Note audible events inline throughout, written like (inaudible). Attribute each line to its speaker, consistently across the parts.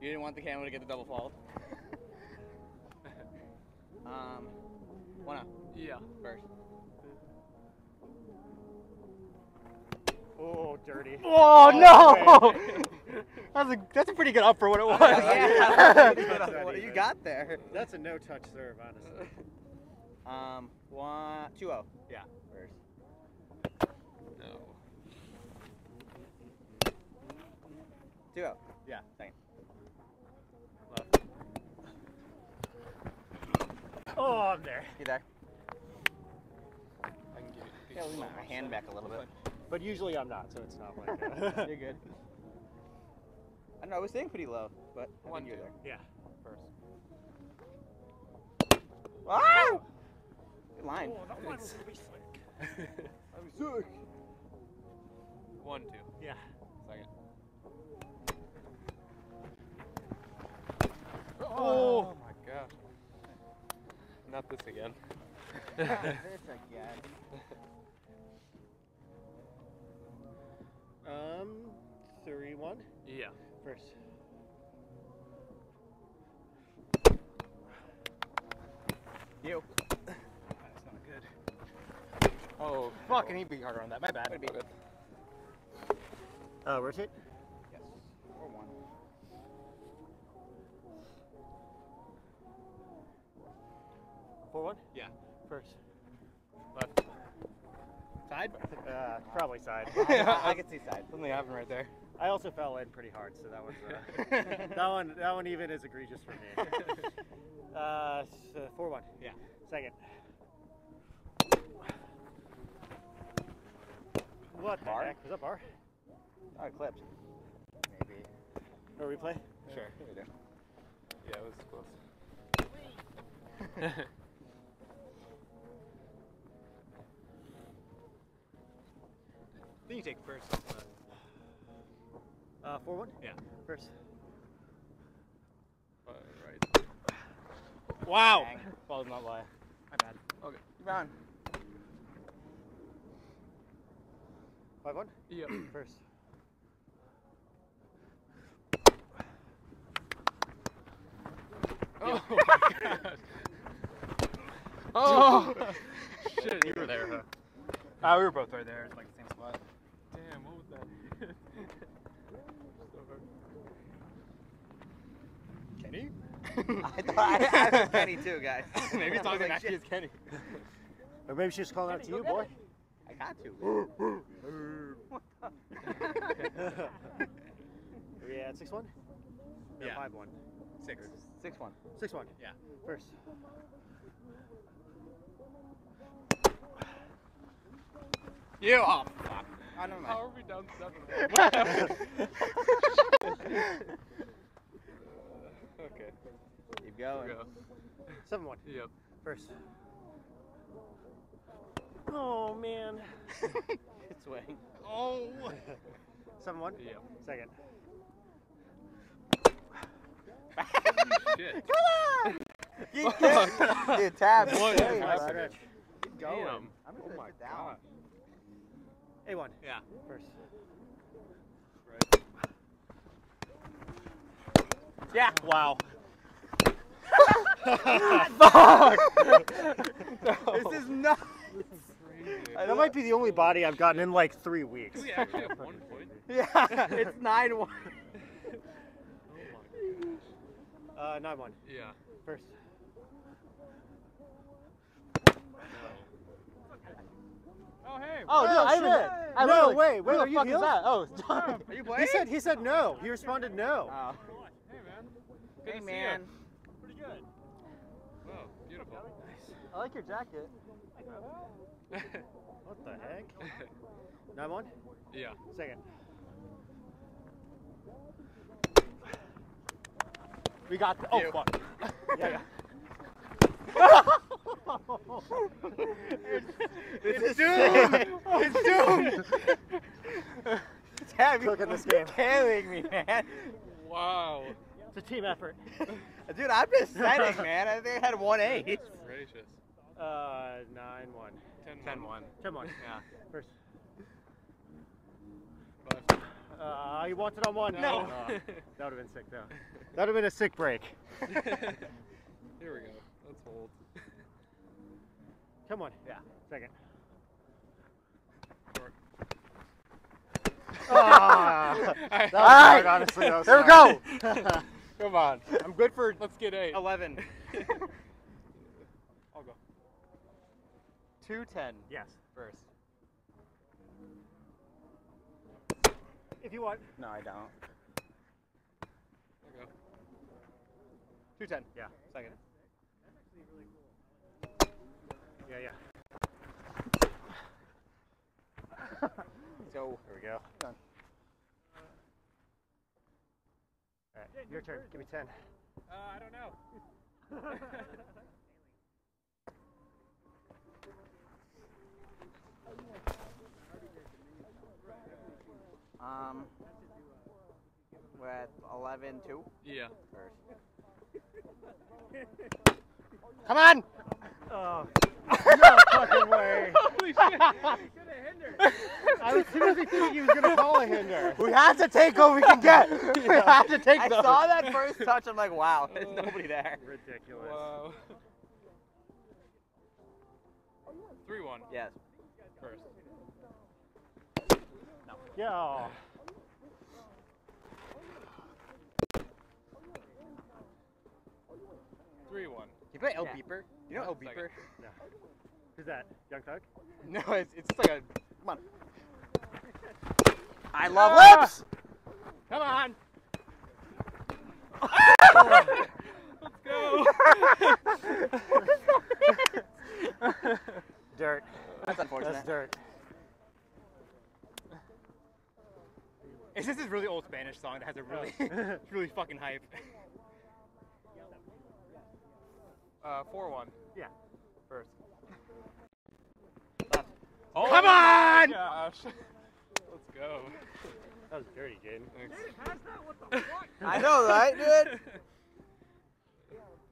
Speaker 1: You didn't want the camera to get the double fault. (laughs) um, one up
Speaker 2: Yeah.
Speaker 1: first.
Speaker 3: Oh, dirty. (laughs)
Speaker 4: Oh, no! (laughs) that's a that's a pretty good up for what it was.
Speaker 1: yeah. what do you got there?
Speaker 3: That's a no-touch serve, honestly.
Speaker 1: Um, one, two oh.
Speaker 3: Yeah.
Speaker 1: First.
Speaker 2: No.
Speaker 1: Two oh.
Speaker 3: Yeah.
Speaker 1: Second.
Speaker 3: Oh, I'm there.
Speaker 1: You there?
Speaker 2: I can give you.
Speaker 1: Yeah, lean my my hand back a little bit.
Speaker 3: But usually I'm not, so it's not like. Uh, (laughs) (laughs)
Speaker 1: You're good. I know I was staying pretty low, but I
Speaker 2: One,
Speaker 1: think you're
Speaker 2: two.
Speaker 1: there.
Speaker 3: yeah.
Speaker 2: First.
Speaker 1: Wow! Good line.
Speaker 3: Oh, that one was gonna be slick. (laughs)
Speaker 2: One, two.
Speaker 3: Yeah.
Speaker 2: Second.
Speaker 3: Oh.
Speaker 2: My gosh. Not this again.
Speaker 1: this (laughs) again.
Speaker 3: Um, three one.
Speaker 2: Yeah.
Speaker 3: First.
Speaker 1: You.
Speaker 4: That's not good. Oh, fucking he beat harder on that. My bad.
Speaker 1: Would be good.
Speaker 3: Uh, rotate.
Speaker 1: Yes. Or one.
Speaker 3: Four one.
Speaker 2: Yeah.
Speaker 3: First.
Speaker 2: Left.
Speaker 4: Side?
Speaker 3: Uh, probably side. (laughs)
Speaker 1: I, I can see side.
Speaker 4: Something happened right there.
Speaker 3: I also fell in pretty hard, so that was uh, (laughs) that one. That one even is egregious for me. (laughs) Uh, so four one.
Speaker 2: Yeah.
Speaker 3: Second. What
Speaker 1: Bar?
Speaker 3: the heck? Was that bar?
Speaker 1: Oh, it clipped. Maybe.
Speaker 3: Or replay?
Speaker 1: Sure. Here we go.
Speaker 2: Yeah, it was close.
Speaker 4: Then you take first.
Speaker 3: Uh, four one.
Speaker 2: Yeah.
Speaker 3: First.
Speaker 2: Uh, right.
Speaker 4: Wow.
Speaker 1: Dang.
Speaker 4: Ball does not lie. My bad.
Speaker 1: Okay. You're on.
Speaker 3: Five one.
Speaker 2: Yep. (clears throat)
Speaker 3: First.
Speaker 2: Oh (laughs) my gosh. (laughs) Oh! Shit, you were there, huh?
Speaker 4: Ah, we were both right there. Like the same spot.
Speaker 2: Damn, what was that? so hard.
Speaker 4: Kenny? (laughs)
Speaker 1: I thought I, I was Kenny too, guys. (laughs)
Speaker 4: Maybe it's talking
Speaker 1: like,
Speaker 4: actually
Speaker 1: shit.
Speaker 4: is Kenny. (laughs)
Speaker 3: Or maybe she's calling out to you, boy.
Speaker 1: I got to.
Speaker 3: Are we at six one?
Speaker 2: Yeah.
Speaker 3: Five one.
Speaker 2: Six.
Speaker 1: Six one.
Speaker 3: Six one.
Speaker 2: Yeah.
Speaker 3: First.
Speaker 1: You. Oh fuck. Oh, never
Speaker 2: How are we down seven? Okay.
Speaker 1: Keep going.
Speaker 2: Go.
Speaker 3: Seven one. (laughs)
Speaker 2: Yep.
Speaker 3: First. Oh man. (laughs)
Speaker 1: Good swing.
Speaker 2: Oh! (laughs)
Speaker 3: Seven one.
Speaker 2: Yep.
Speaker 3: Second.
Speaker 2: Shit.
Speaker 1: You Dude, tab.
Speaker 2: What
Speaker 1: Stay,
Speaker 2: is
Speaker 1: Keep going.
Speaker 2: Damn.
Speaker 1: I'm
Speaker 2: Oh
Speaker 1: gonna
Speaker 2: my
Speaker 1: down.
Speaker 2: god.
Speaker 3: A one.
Speaker 2: Yeah.
Speaker 3: First.
Speaker 2: Right.
Speaker 1: Yeah.
Speaker 4: Wow. (laughs) (laughs)
Speaker 1: This is not.
Speaker 3: That might be the only body I've gotten in like three weeks.
Speaker 2: We actually have one point? (laughs)
Speaker 1: Yeah. It's nine one.
Speaker 3: Uh, nine one.
Speaker 2: Yeah.
Speaker 3: First.
Speaker 2: Oh, hey.
Speaker 4: Oh, dude, I
Speaker 3: shit.
Speaker 4: haven't. I
Speaker 3: No,
Speaker 4: literally-
Speaker 3: wait,
Speaker 4: who the
Speaker 3: are you
Speaker 4: fuck is that? Oh, it's John.
Speaker 1: Are you playing?
Speaker 3: He said he said no. He responded no.
Speaker 1: Oh.
Speaker 2: Hey, man. Good
Speaker 1: Hey
Speaker 2: to see
Speaker 1: man.
Speaker 3: Pretty good.
Speaker 2: ya. Oh, beautiful.
Speaker 4: I like your jacket. (laughs)
Speaker 3: What the heck? Nine one.
Speaker 2: yeah.
Speaker 3: Second.
Speaker 4: We got. The, oh
Speaker 1: You.
Speaker 4: fuck. (laughs)
Speaker 3: Yeah. (laughs) yeah.
Speaker 1: It's doomed. It's doomed. Tab,
Speaker 3: Cooking
Speaker 1: you're
Speaker 3: this game.
Speaker 1: killing me, man.
Speaker 2: Wow.
Speaker 3: It's a team effort. (laughs)
Speaker 1: Dude, I'm just setting, man. I think I had one ace.
Speaker 2: Gracious.
Speaker 3: Uh, nine one.
Speaker 2: 10
Speaker 4: Ten one.
Speaker 3: Ten one.
Speaker 2: Yeah.
Speaker 3: First.
Speaker 2: Five.
Speaker 3: Uh, he wants it on one.
Speaker 2: No. (laughs)
Speaker 3: Oh, that would have been sick though. That would have been a sick break. (laughs)
Speaker 2: Here we go. Let's hold.
Speaker 3: Come on. Yeah. Second.
Speaker 2: Short.
Speaker 3: Ah, that was
Speaker 4: All
Speaker 3: hard,
Speaker 4: right.
Speaker 3: honestly. That was
Speaker 4: There we go. Come on. I'm good for
Speaker 2: Let's get eight.
Speaker 4: 11. (laughs)
Speaker 2: I'll go.
Speaker 4: 210
Speaker 3: yes.
Speaker 4: first.
Speaker 3: If you want.
Speaker 4: No, I don't.
Speaker 2: I'll go.
Speaker 4: 210.
Speaker 3: Yeah.
Speaker 4: Second.
Speaker 3: Yeah, yeah. (laughs)
Speaker 4: So,
Speaker 3: here we go.
Speaker 4: Done.
Speaker 3: All right, your turn. Give me 10.
Speaker 2: Uh, I don't know. (laughs)
Speaker 1: Um, we're at 11 2
Speaker 2: Yeah.
Speaker 1: first.
Speaker 4: come on.
Speaker 3: Oh. (laughs) no fucking way. (laughs)
Speaker 2: Holy shit!
Speaker 3: I was seriously thinking he was going to call a hinder.
Speaker 4: We have to take what we can get. (laughs) We have to take
Speaker 1: I
Speaker 4: those.
Speaker 1: saw that first touch. I'm like, wow, there's oh, nobody there.
Speaker 3: Ridiculous.
Speaker 2: Wow. Three one.
Speaker 1: Yes.
Speaker 2: First.
Speaker 3: Yeah. oh.
Speaker 2: Three one.
Speaker 4: You play El
Speaker 1: Yeah.
Speaker 4: Beeper? You know El
Speaker 2: Second.
Speaker 4: Beeper?
Speaker 3: Who's that? Young Thug? (laughs)
Speaker 4: No, it's, it's like a. Come on.
Speaker 1: I love
Speaker 4: Ah!
Speaker 1: lips.
Speaker 3: Come on.
Speaker 2: Let's (laughs) go.
Speaker 3: Dirt.
Speaker 1: That's unfortunate.
Speaker 3: That's dirt.
Speaker 4: It's just this really old Spanish song that has a really, (laughs) really fucking hype.
Speaker 2: Uh, four one.
Speaker 3: Yeah.
Speaker 2: First.
Speaker 1: Left.
Speaker 2: Oh
Speaker 4: Come
Speaker 2: my
Speaker 4: on!
Speaker 2: Gosh. (laughs) Let's go.
Speaker 3: That was dirty, Jaden.
Speaker 2: Thanks. (laughs)
Speaker 1: I know, right, dude?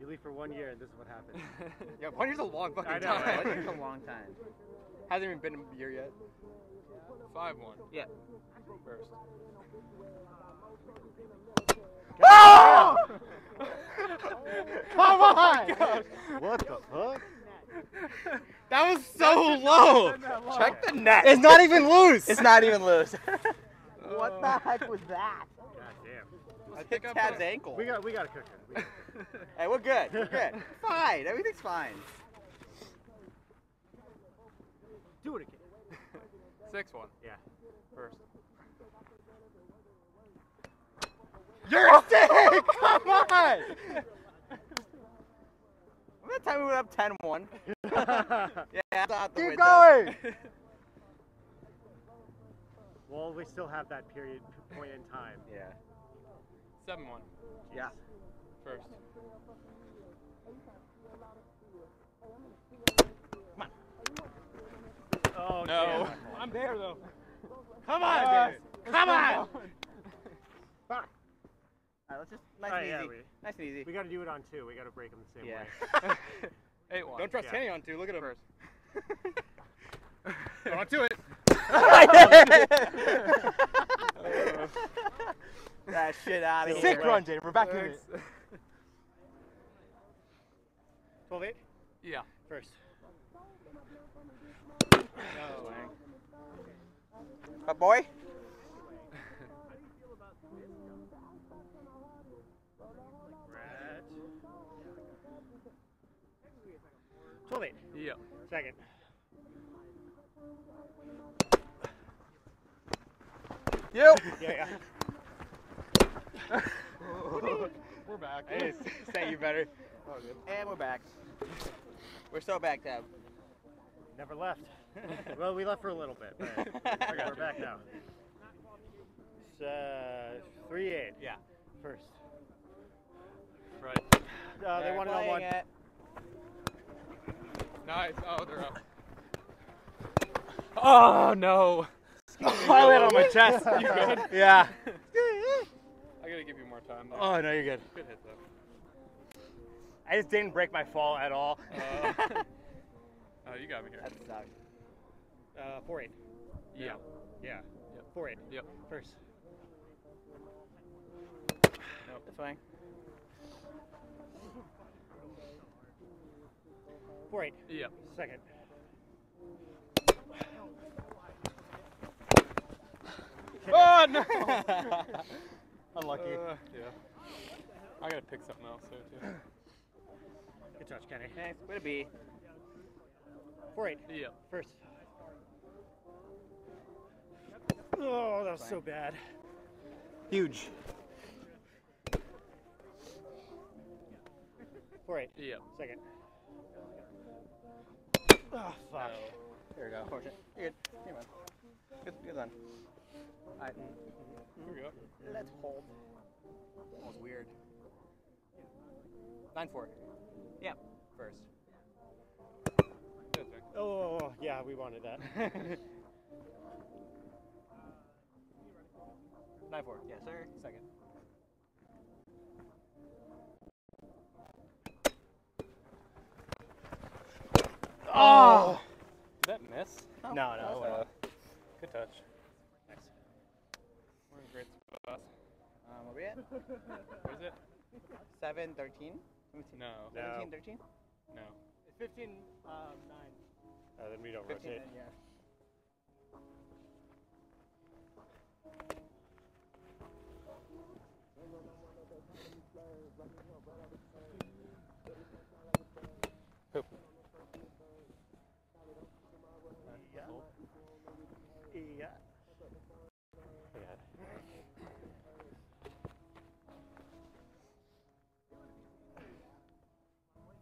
Speaker 3: You leave for one year and this is what happens. (laughs)
Speaker 4: Yeah, one year's a long fucking
Speaker 3: I know,
Speaker 4: time.
Speaker 3: right?
Speaker 1: It's a long time.
Speaker 4: Hasn't even been a year yet.
Speaker 2: Five one.
Speaker 1: Yeah.
Speaker 2: First.
Speaker 4: Oh!
Speaker 3: Come on! Oh what the fuck?
Speaker 4: That was so low.
Speaker 1: Check the net.
Speaker 4: It's not even loose.
Speaker 1: It's not even loose. (laughs) what
Speaker 2: Oh.
Speaker 1: the heck was that?
Speaker 3: God damn.
Speaker 2: I
Speaker 1: Hit
Speaker 2: think
Speaker 1: Tad's
Speaker 2: put-
Speaker 1: ankle.
Speaker 3: We got we got to cook it. We gotta cook (laughs)
Speaker 1: Hey, we're good. We're good. fine. Everything's fine.
Speaker 3: Do it again. (laughs)
Speaker 2: Six one.
Speaker 3: Yeah.
Speaker 2: First.
Speaker 4: You're sick. Oh! Come on.
Speaker 1: Remember that time we went up 10 1? (laughs) Yeah, that's out the
Speaker 4: Keep
Speaker 1: window.
Speaker 4: going. (laughs) (laughs)
Speaker 3: well, we still have that period point in time.
Speaker 1: Yeah.
Speaker 2: Seven one.
Speaker 1: Yeah.
Speaker 2: First. Come on.
Speaker 3: Oh
Speaker 2: No.
Speaker 3: damn.
Speaker 2: I'm there though.
Speaker 3: Come on,
Speaker 2: Uh.
Speaker 3: Come on.
Speaker 1: All right, let's just nice
Speaker 3: Alright,
Speaker 1: and
Speaker 3: yeah,
Speaker 1: easy.
Speaker 3: we-
Speaker 1: nice and easy.
Speaker 3: We got to do it on two. We got to break them the same
Speaker 1: Yeah.
Speaker 3: way. (laughs)
Speaker 2: Eight one.
Speaker 4: Don't trust
Speaker 3: Yeah.
Speaker 4: Kenny on two. Look at him.
Speaker 2: First.
Speaker 4: On to it. (laughs)
Speaker 1: that shit out of here.
Speaker 4: Sick run, Jaden. We're back in
Speaker 2: Thanks.
Speaker 4: it. (laughs)
Speaker 3: 12 8.
Speaker 2: Yeah.
Speaker 3: First.
Speaker 2: No.
Speaker 1: But boy,
Speaker 3: 12 8.
Speaker 2: Yeah.
Speaker 3: Second.
Speaker 1: you.
Speaker 3: Yeah, yeah. (laughs)
Speaker 2: We're back.
Speaker 4: I to say you better.
Speaker 2: Oh.
Speaker 1: And we're back. We're so back, Tab.
Speaker 3: Never left. (laughs) well, we left for a little bit, but (laughs) we're back now. It's uh, 3 8.
Speaker 4: Yeah.
Speaker 3: First.
Speaker 2: Right.
Speaker 3: Uh, they wanted on
Speaker 1: playing
Speaker 3: one.
Speaker 1: It.
Speaker 2: Nice. Oh, they're up. Oh no.
Speaker 3: I landed on my chest. (laughs)
Speaker 2: You good?
Speaker 3: Yeah.
Speaker 2: I gotta give you more time. There.
Speaker 3: Oh, no, you're good.
Speaker 2: Good hit though.
Speaker 3: I just didn't break my fall at all.
Speaker 2: Uh, (laughs) oh, you got me here.
Speaker 1: That sucks.
Speaker 3: Uh, 4 8.
Speaker 2: Yeah.
Speaker 3: Yeah.
Speaker 2: Yep.
Speaker 3: 4 8.
Speaker 2: Yep.
Speaker 3: First.
Speaker 1: swing.
Speaker 3: Four eight.
Speaker 2: Yeah.
Speaker 3: Second.
Speaker 2: Oh (laughs) no!
Speaker 3: Unlucky.
Speaker 2: Uh, yeah. I gotta pick something else there too.
Speaker 3: Good touch, Kenny.
Speaker 1: Nice. Way to be.
Speaker 3: Four eight.
Speaker 2: Yep.
Speaker 3: First. Oh, that was so bad.
Speaker 4: Huge.
Speaker 3: Four eight.
Speaker 2: Yep.
Speaker 3: Second. Oh, fuck.
Speaker 1: There we go. Fortunate. You're good. You're fine. Good, good one. Alright.
Speaker 2: Mm, mm, Here we go. Mm.
Speaker 1: Let's hold. That was weird. 9 4. Yeah. First.
Speaker 2: Oh, oh,
Speaker 3: oh, yeah, we wanted that. (laughs)
Speaker 1: 9 4. Yes, sir. Second.
Speaker 3: Oh!
Speaker 2: Did that miss?
Speaker 3: No, no.
Speaker 2: Uh, good touch. Nice. We're in great spot.
Speaker 1: Um, where we at?
Speaker 2: What is it?
Speaker 1: 7 13?
Speaker 2: No.
Speaker 3: No.
Speaker 1: 17 13?
Speaker 2: No.
Speaker 3: It's 15, um, 9. Uh, then we don't
Speaker 1: 15
Speaker 3: rotate.
Speaker 1: yeah.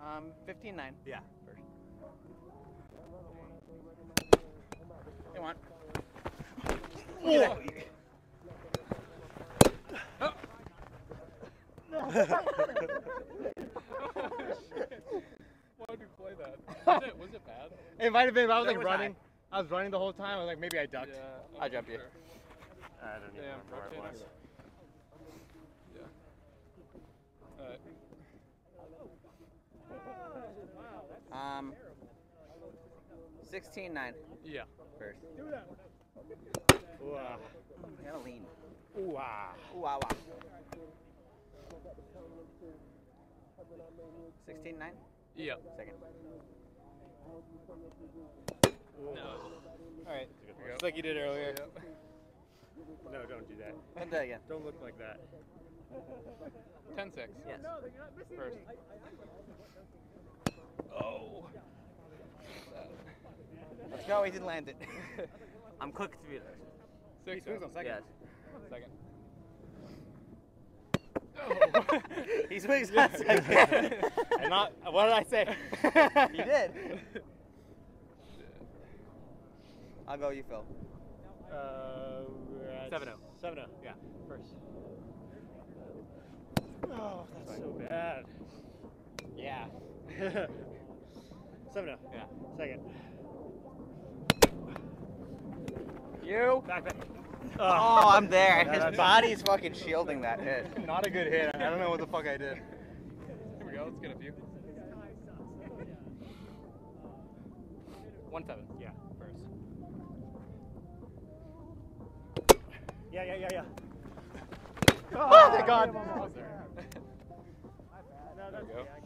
Speaker 1: Um, 15 9.
Speaker 3: Yeah.
Speaker 1: First. Come on.
Speaker 2: Why would you play that? (laughs) Was it, was it bad?
Speaker 3: It might have been, but I was
Speaker 1: That
Speaker 3: like
Speaker 1: was
Speaker 3: running. I was running the whole time. I was like, maybe I ducked.
Speaker 2: Yeah.
Speaker 1: I'll jump you.
Speaker 3: I don't even
Speaker 2: Yeah,
Speaker 3: remember where it
Speaker 2: rotate
Speaker 3: was.
Speaker 2: it. Yeah. Alright.
Speaker 1: Um, 16 9.
Speaker 2: Yeah.
Speaker 1: First.
Speaker 3: Ooh, ah.
Speaker 1: Gotta lean.
Speaker 3: Ooh, ah.
Speaker 1: Ooh, ah, wah. 16 9.
Speaker 2: Yeah.
Speaker 1: Second.
Speaker 2: No.
Speaker 1: Alright.
Speaker 2: Just
Speaker 1: like you did earlier.
Speaker 3: No, don't do that.
Speaker 1: Let's do that again.
Speaker 3: Don't look like that.
Speaker 2: 10 6.
Speaker 1: Yes.
Speaker 2: First. Oh.
Speaker 1: Let's go. He didn't land it. (laughs) I'm quick to be there.
Speaker 2: Six.
Speaker 4: swings on second.
Speaker 1: Yes.
Speaker 2: Second.
Speaker 1: he swings on second. (laughs)
Speaker 3: and not, what did I say? (laughs)
Speaker 1: he did. I'll go. You Phil.
Speaker 3: Uh, we're
Speaker 1: 7-0.
Speaker 3: 7 0, yeah, first. Oh, that's so bad.
Speaker 1: Yeah. (laughs)
Speaker 3: 7 0,
Speaker 1: Yeah.
Speaker 3: second.
Speaker 1: You.
Speaker 3: Back, back.
Speaker 1: Oh, I'm there. (laughs) His body's fucking shielding that hit. (laughs)
Speaker 3: Not a good hit. I don't know what the fuck I did.
Speaker 2: Here we go. Let's get a few.
Speaker 1: 1 7.
Speaker 3: Yeah.
Speaker 2: First.
Speaker 3: Yeah, yeah, yeah, yeah. Oh, thank God.
Speaker 2: There.
Speaker 3: No,
Speaker 2: There we go.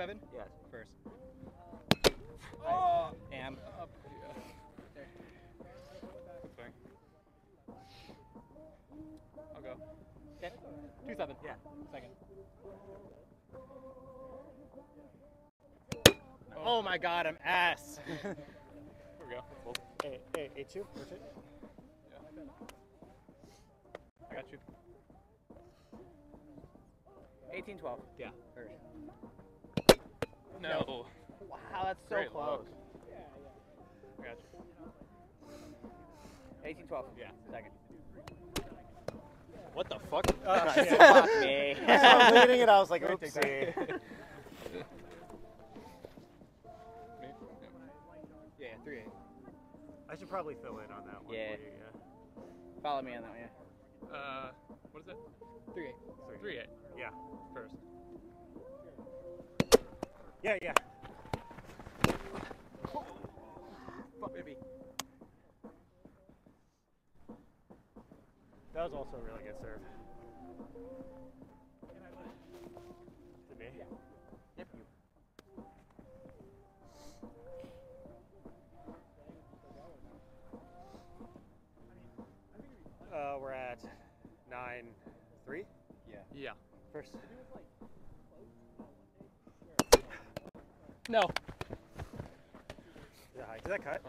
Speaker 4: Seven.
Speaker 1: Yes.
Speaker 4: First.
Speaker 1: Oh. Am.
Speaker 2: Up. Yeah. Good. I'll go.
Speaker 1: Okay. Two seven. Yeah.
Speaker 4: Second.
Speaker 3: Oh my God, I'm ass. (laughs)
Speaker 2: Here we go.
Speaker 3: Hey, hey, eight two. Rotate.
Speaker 2: I got you.
Speaker 1: 18 12.
Speaker 3: Yeah.
Speaker 1: First.
Speaker 2: No.
Speaker 1: Wow, that's so
Speaker 2: Great
Speaker 1: close.
Speaker 2: look. I got you.
Speaker 1: 18 12.
Speaker 3: Yeah.
Speaker 1: Second.
Speaker 3: What the fuck? (laughs) (laughs)
Speaker 1: Fuck me. (laughs)
Speaker 3: I was reading it, I was like,
Speaker 2: Great take
Speaker 3: oopsie.
Speaker 2: Me?
Speaker 1: Yeah, 3 8.
Speaker 3: I should probably fill in on that one.
Speaker 1: Yeah.
Speaker 3: you, yeah.
Speaker 1: Follow me on that one, yeah.
Speaker 2: Uh, What is it?
Speaker 1: Three eight.
Speaker 2: Three eight.
Speaker 3: Yeah.
Speaker 2: First.
Speaker 3: Yeah, yeah.
Speaker 1: Fuck baby.
Speaker 3: That was also a really good serve. To me?
Speaker 1: Yep.
Speaker 3: Uh, we're at nine three.
Speaker 1: Yeah.
Speaker 2: Yeah.
Speaker 3: First.
Speaker 2: No.
Speaker 3: Yeah, did that cut?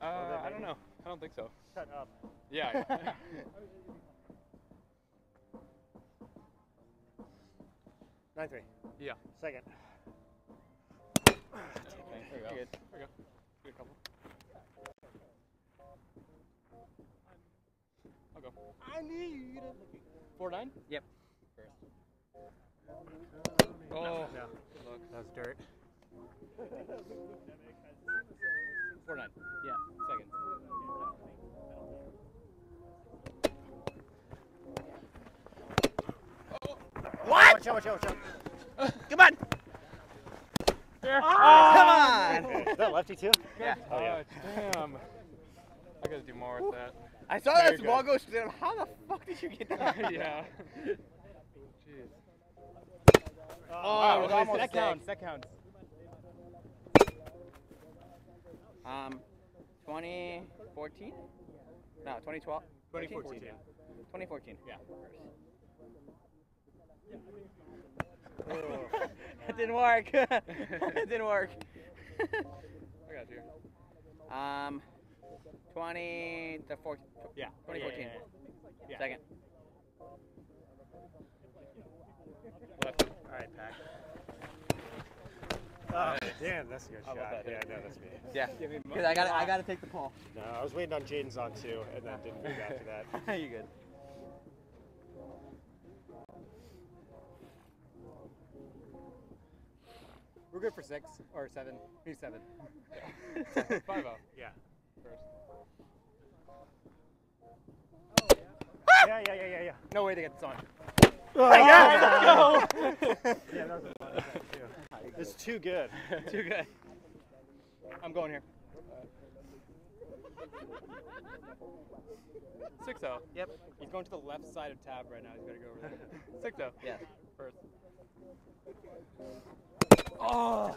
Speaker 2: Uh, I don't know. I don't think so.
Speaker 3: Cut up.
Speaker 2: Yeah. (laughs)
Speaker 3: Nine three.
Speaker 2: yeah.
Speaker 3: Second.
Speaker 2: There you go.
Speaker 1: Good.
Speaker 2: There you go. Good couple. I'll go.
Speaker 1: I need.
Speaker 2: Four nine.
Speaker 1: Yep.
Speaker 2: Oh.
Speaker 3: No.
Speaker 2: Good luck.
Speaker 3: That was dirt.
Speaker 2: Four nine.
Speaker 1: Yeah. Second.
Speaker 3: What? Watch out, watch out, watch out.
Speaker 1: Come on.
Speaker 2: There. Oh, oh.
Speaker 1: Come on.
Speaker 3: Is that lefty too?
Speaker 1: Yeah.
Speaker 3: Oh, yeah.
Speaker 2: damn. I gotta do more with that.
Speaker 1: I saw
Speaker 2: Very
Speaker 1: that ball go straight. How the fuck did you get that? (laughs)
Speaker 2: yeah. Jeez.
Speaker 1: Oh,
Speaker 2: was almost
Speaker 1: that counts. That counts. Um, 2014? No, 2012.
Speaker 2: 2014.
Speaker 1: 2014.
Speaker 2: Yeah.
Speaker 3: Oh. (laughs)
Speaker 1: it didn't work. (laughs) it didn't work. (laughs)
Speaker 2: I got you.
Speaker 1: um, 20 to 4,
Speaker 2: Yeah.
Speaker 1: 2014.
Speaker 2: Yeah, yeah.
Speaker 1: Second.
Speaker 2: Left.
Speaker 3: All right, Pack. Damn, that's a good shot.
Speaker 2: that
Speaker 3: Yeah, no, that's me.
Speaker 1: Yeah.
Speaker 2: Give me
Speaker 1: Because I got I got to take the ball.
Speaker 3: No, I was waiting on Jaden's on too, and then didn't move after that. (laughs)
Speaker 1: you good.
Speaker 4: We're good for six or seven. Maybe seven. (laughs)
Speaker 2: Five out.
Speaker 3: Yeah.
Speaker 2: First.
Speaker 3: Yeah, yeah, yeah, yeah, yeah.
Speaker 4: No way they get this on.
Speaker 3: Oh, yeah, let's (laughs) go. yeah, that was a fun shot, too. It's too good. (laughs)
Speaker 4: Too good. I'm going here.
Speaker 2: Six out.
Speaker 1: Yep.
Speaker 4: He's going to the left side of tab right now. He's got to go over there. (laughs)
Speaker 2: Six out.
Speaker 1: Yeah.
Speaker 2: First.
Speaker 1: Oh.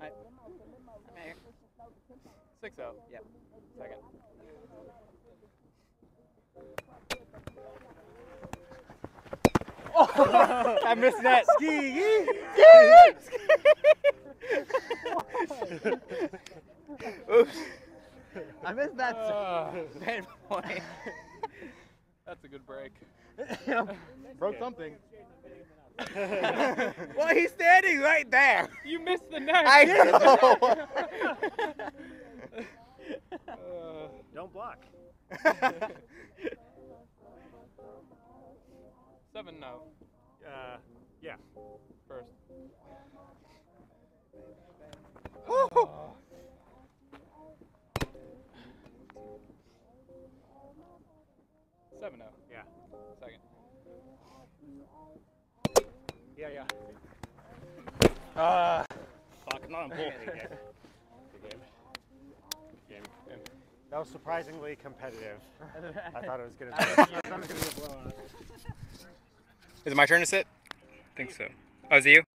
Speaker 1: I, I'm here.
Speaker 2: Six. Oh.
Speaker 1: Yep.
Speaker 2: Second.
Speaker 4: I missed that.
Speaker 3: Ski!
Speaker 1: Oops. I missed that bad point.
Speaker 2: that's a good break. (laughs)
Speaker 4: Broke something. (laughs)
Speaker 1: well, he's standing right there.
Speaker 2: You missed the net.
Speaker 1: I (laughs) know.
Speaker 2: Uh,
Speaker 3: Don't block.
Speaker 2: Seven no.
Speaker 3: Uh, yeah.
Speaker 2: First. Seven no.
Speaker 3: Yeah.
Speaker 2: Second.
Speaker 3: Yeah, yeah.
Speaker 1: Ah.
Speaker 3: Fuck, I'm not on pull. (laughs) Good game. Good game. Good game. That was surprisingly competitive. (laughs) I thought it was gonna (laughs) be.
Speaker 4: Is it my turn to sit? I think so. Oh, is it you?